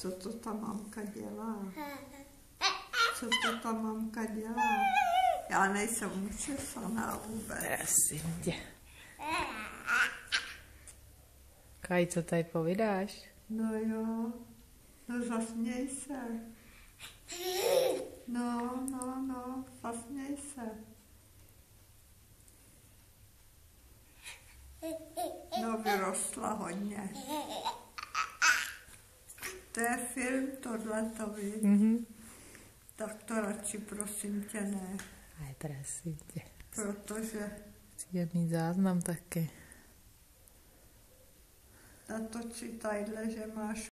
Co to ta mamka dělá? Co to ta mamka dělá? Já nejsem učesaná vůbec. Prosím tě. Kaj, co tady povídáš? No jo, no zasměj se. No, no, no, zasměj se. No, vyrostla hodně. To je film tohleto, víš? Mhm. Tak to radši prosím tě ne, Aj, prosím tě. protože mít záznam taky. natočí tadyhle, že máš